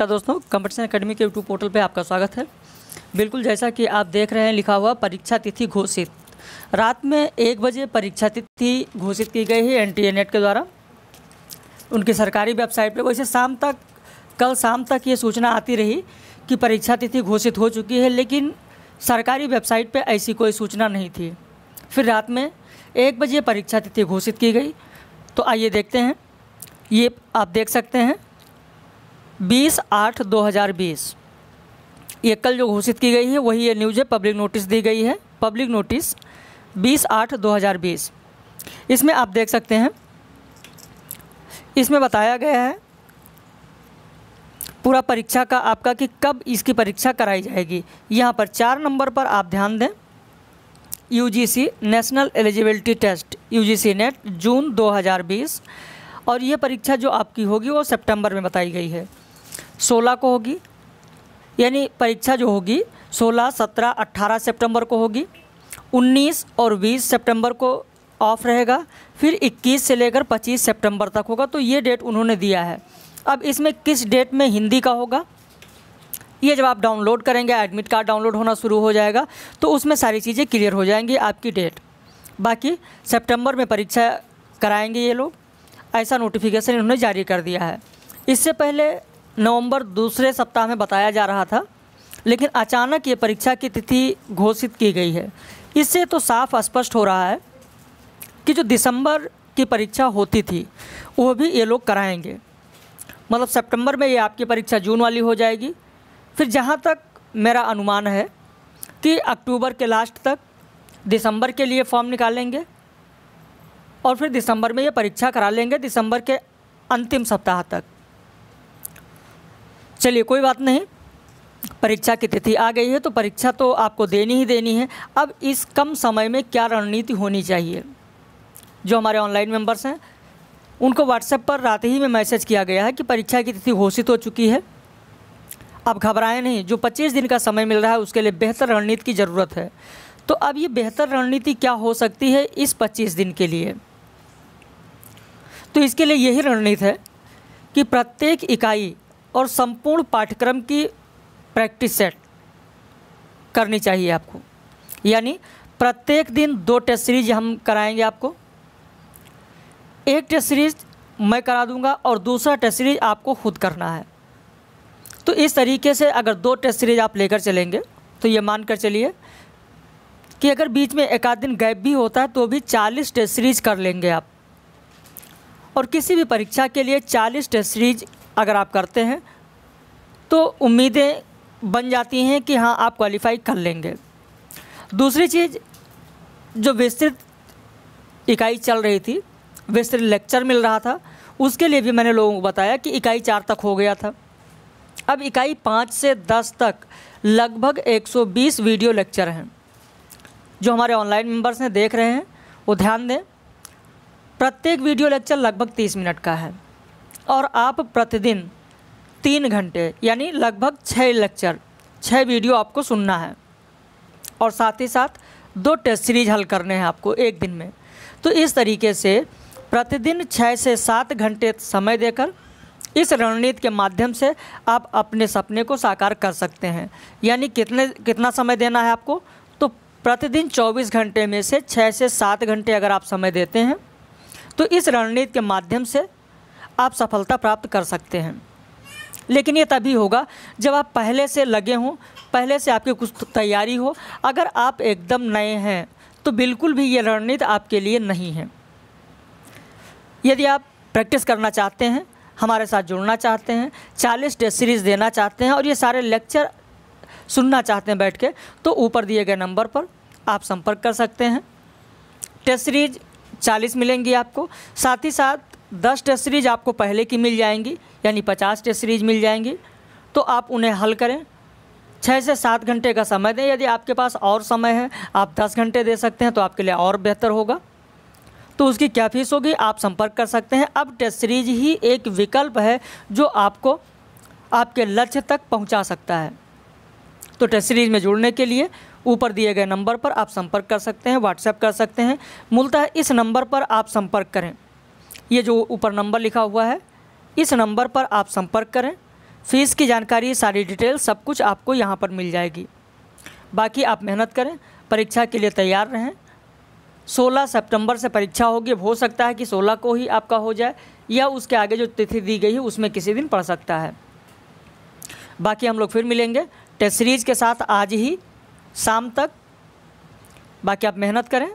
नमस्कार दोस्तों competition academy के यूट्यूब पोर्टल पे आपका स्वागत है। बिल्कुल जैसा कि आप देख रहे हैं, लिखा हुआ परीक्षा तिथि घोषित। रात में एक बजे परीक्षा तिथि घोषित की गई है एन के द्वारा। उनकी सरकारी वेबसाइट पे, वैसे शाम तक, कल शाम तक ये सूचना आती रही कि परीक्षा तिथि घोषित हो चुकी है, लेकिन सरकारी वेबसाइट पर ऐसी कोई सूचना नहीं थी। फिर रात में एक बजे परीक्षा तिथि घोषित की गई। तो आइए देखते हैं। ये आप देख सकते हैं। बीस आठ दो हज़ार बीस। ये कल जो घोषित की गई है, वही ये न्यूज़ है, पब्लिक नोटिस दी गई है। पब्लिक नोटिस बीस आठ दो हज़ार बीस। इसमें आप देख सकते हैं, इसमें बताया गया है, पूरा परीक्षा का आपका कि कब इसकी परीक्षा कराई जाएगी। यहाँ पर चार नंबर पर आप ध्यान दें UGC national eligibility test UGC NET June 2020 और ये परीक्षा जो आपकी होगी, वो सितंबर में बताई गई है। सोलह को होगी, यानी परीक्षा जो होगी, सोलह, सत्रह अट्ठारह सितंबर को होगी, उन्नीस और बीस सितंबर को ऑफ़ रहेगा, फिर इक्कीस से लेकर पच्चीस सितंबर तक होगा तो ये डेट उन्होंने दिया है। अब इसमें किस डेट में हिंदी का होगा? ये जब आप डाउनलोड करेंगे एडमिट कार्ड डाउनलोड होना शुरू हो जाएगा तो उसमें सारी चीज़ें क्लियर हो जाएँगी आपकी डेट बाकी सितंबर में परीक्षा कराएँगे ये लोग, ऐसा नोटिफिकेशन इन्होंने जारी कर दिया है। इससे पहले नवंबर दूसरे सप्ताह में बताया जा रहा था, लेकिन अचानक ये परीक्षा की तिथि घोषित की गई है। इससे तो साफ़ स्पष्ट हो रहा है कि जो दिसंबर की परीक्षा होती थी, वो भी ये लोग कराएँगे। मतलब सितंबर में ये आपकी परीक्षा जून वाली हो जाएगी। फिर जहाँ तक मेरा अनुमान है कि अक्टूबर के लास्ट तक दिसंबर के लिए फॉर्म निकालेंगे और फिर दिसंबर में ये परीक्षा करा लेंगे, दिसंबर के अंतिम सप्ताह तक। चलिए, कोई बात नहीं। परीक्षा की तिथि आ गई है तो परीक्षा तो आपको देनी ही देनी है। अब इस कम समय में क्या रणनीति होनी चाहिए? जो हमारे ऑनलाइन मेंबर्स हैं, उनको व्हाट्सएप पर रात ही में मैसेज किया गया है कि परीक्षा की तिथि घोषित हो चुकी है। अब घबराएँ नहीं, जो 25 दिन का समय मिल रहा है, उसके लिए बेहतर रणनीति की ज़रूरत है। तो अब ये बेहतर रणनीति क्या हो सकती है इस 25 दिन के लिए? तो इसके लिए यही रणनीति है कि प्रत्येक इकाई और संपूर्ण पाठ्यक्रम की प्रैक्टिस सेट करनी चाहिए आपको। यानी प्रत्येक दिन दो टेस्ट सीरीज़ हम कराएँगे आपको। एक टेस्ट सीरीज़ मैं करा दूँगा और दूसरा टेस्ट सीरीज़ आपको खुद करना है। तो इस तरीके से अगर दो टेस्ट सीरीज़ आप लेकर चलेंगे तो ये मान कर चलिए कि अगर बीच में एक आध दिन गैप भी होता है तो भी चालीस टेस्ट सीरीज़ कर लेंगे आप। और किसी भी परीक्षा के लिए चालीस टेस्ट सीरीज़ अगर आप करते हैं तो उम्मीदें बन जाती हैं कि हाँ आप क्वालिफाई कर लेंगे। दूसरी चीज़, जो विस्तृत इकाई चल रही थी, विस्तृत लेक्चर मिल रहा था, उसके लिए भी मैंने लोगों को बताया कि इकाई चार तक हो गया था। अब इकाई पाँच से दस तक लगभग 120 वीडियो लेक्चर हैं। जो हमारे ऑनलाइन मेंबर्स हैं देख रहे हैं, वो ध्यान दें, प्रत्येक वीडियो लेक्चर लगभग 30 मिनट का है। और आप प्रतिदिन तीन घंटे, यानी लगभग छः लेक्चर छः वीडियो आपको सुनना है। और साथ ही साथ दो टेस्ट सीरीज़ हल करने हैं आपको एक दिन में। तो इस तरीके से प्रतिदिन छः से सात घंटे समय देकर इस रणनीति के माध्यम से आप अपने सपने को साकार कर सकते हैं। यानी कितने, कितना समय देना है आपको? तो प्रतिदिन 24 घंटे में से 6 से 7 घंटे अगर आप समय देते हैं तो इस रणनीति के माध्यम से आप सफलता प्राप्त कर सकते हैं। लेकिन ये तभी होगा जब आप पहले से लगे हों, पहले से आपकी कुछ तैयारी हो। अगर आप एकदम नए हैं तो बिल्कुल भी ये रणनीति आपके लिए नहीं है। यदि आप प्रैक्टिस करना चाहते हैं, हमारे साथ जुड़ना चाहते हैं, चालीस टेस्ट सीरीज़ देना चाहते हैं और ये सारे लेक्चर सुनना चाहते हैं बैठ के तो ऊपर दिए गए नंबर पर आप संपर्क कर सकते हैं। टेस्ट सीरीज़ चालीस मिलेंगी आपको। साथ ही साथ दस टेस्ट सीरीज़ आपको पहले की मिल जाएँगी, यानी पचास टेस्ट सीरीज़ मिल जाएँगी। तो आप उन्हें हल करें। छः से सात घंटे का समय दें। यदि आपके पास और समय है, आप दस घंटे दे सकते हैं तो आपके लिए और बेहतर होगा। तो उसकी क्या फ़ीस होगी? आप संपर्क कर सकते हैं। अब टेस्ट सीरीज़ ही एक विकल्प है, जो आपको आपके लक्ष्य तक पहुँचा सकता है। तो टेस्ट सीरीज़ में जुड़ने के लिए ऊपर दिए गए नंबर पर आप संपर्क कर सकते हैं, व्हाट्सएप कर सकते हैं। मूलतः इस नंबर पर आप संपर्क करें। ये जो ऊपर नंबर लिखा हुआ है, इस नंबर पर आप संपर्क करें। फ़ीस की जानकारी, सारी डिटेल सब कुछ आपको यहाँ पर मिल जाएगी। बाकी आप मेहनत करें, परीक्षा के लिए तैयार रहें। 16 सितंबर से परीक्षा होगी, हो सकता है कि 16 को ही आपका हो जाए, या उसके आगे जो तिथि दी गई है, उसमें किसी दिन पढ़ सकता है। बाकी हम लोग फिर मिलेंगे। टेस्ट सीरीज़ के साथ आज ही शाम तक। बाकी आप मेहनत करें